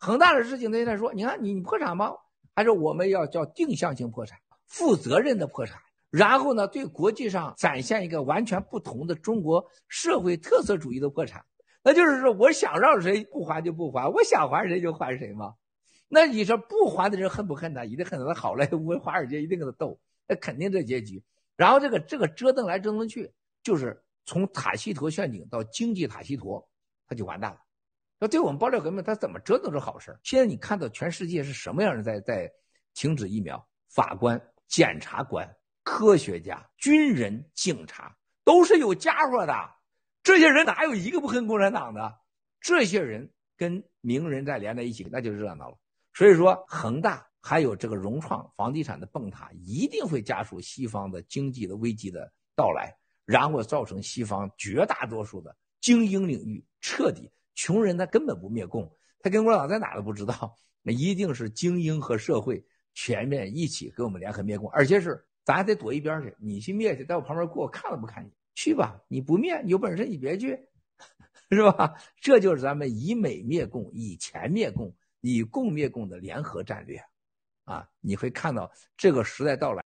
恒大的事情，他现在说，你看你你破产吗？还是我们要叫定向性破产，负责任的破产。然后呢，对国际上展现一个完全不同的中国社会特色主义的破产。那就是说，我想让谁不还就不还，我想还谁就还谁嘛。那你说不还的人恨不恨他？一定恨他。好莱坞、华尔街一定跟他斗，那肯定这结局。然后这个这个折腾来折腾去，就是从塔西佗陷阱到经济塔西佗，他就完蛋了。那对我们爆料革命，他怎么折腾是好事现在你看到全世界是什么样人在在停止疫苗？法官、检察官、科学家、军人、警察，都是有家伙的。这些人哪有一个不恨共产党的？这些人跟名人再连在一起，那就热闹了。所以说，恒大还有这个融创房地产的崩塌，一定会加速西方的经济的危机的到来，然后造成西方绝大多数的精英领域彻底穷人，他根本不灭共，他跟共产党在哪都不知道，那一定是精英和社会全面一起跟我们联合灭共，而且是咱还得躲一边去，你去灭去，在我旁边过，我看都不看你，去吧，你不灭，有本事你别去，是吧？这就是咱们以美灭共，以钱灭共。以共灭共的联合战略，啊，你会看到这个时代到来。